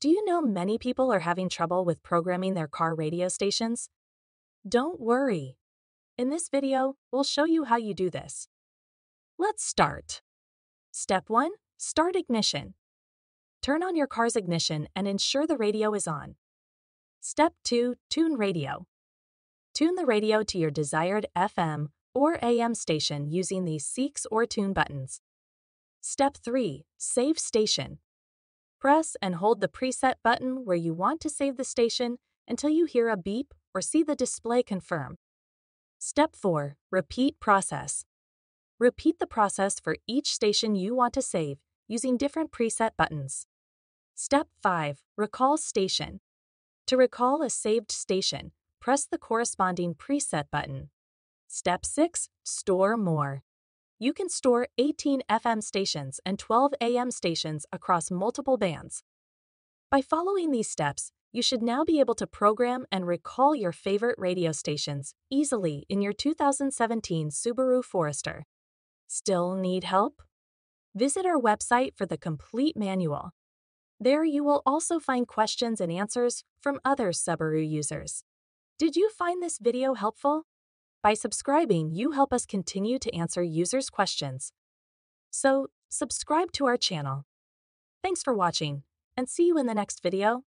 Do you know many people are having trouble with programming their car radio stations? Don't worry. In this video, we'll show you how you do this. Let's start. Step 1. Start ignition. Turn on your car's ignition and ensure the radio is on. Step 2. Tune radio. Tune the radio to your desired FM or AM station using the Seek or Tune buttons. Step 3. Save station. Press and hold the preset button where you want to save the station until you hear a beep or see the display confirm. Step 4. Repeat process. Repeat the process for each station you want to save using different preset buttons. Step 5. Recall station. To recall a saved station, press the corresponding preset button. Step 6. Store more. You can store 18 FM stations and 12 AM stations across multiple bands. By following these steps, you should now be able to program and recall your favorite radio stations easily in your 2017 Subaru Forester. Still need help? Visit our website for the complete manual. There you will also find questions and answers from other Subaru users. Did you find this video helpful? By subscribing, you help us continue to answer users' questions. So, subscribe to our channel. Thanks for watching, and see you in the next video.